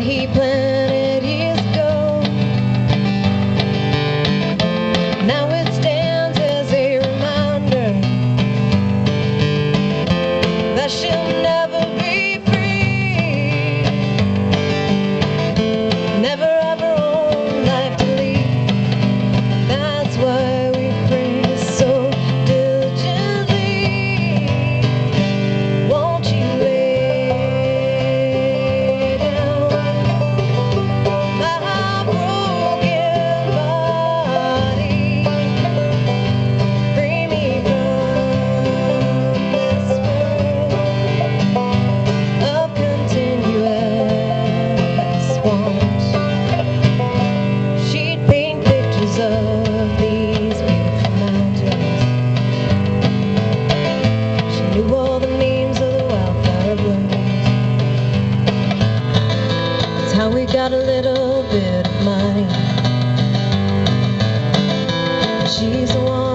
he plans. How we got a little bit of money. She's the one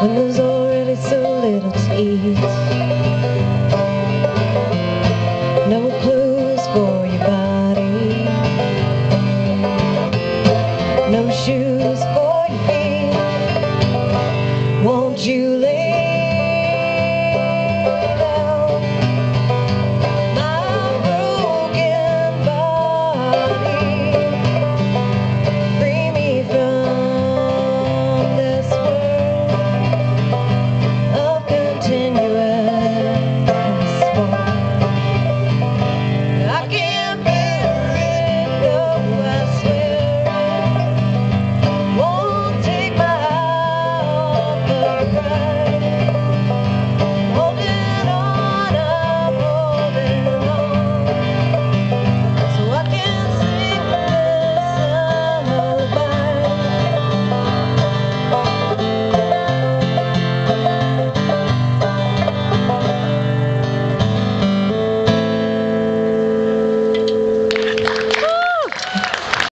When there's already so little to eat. No clothes for your body. No shoes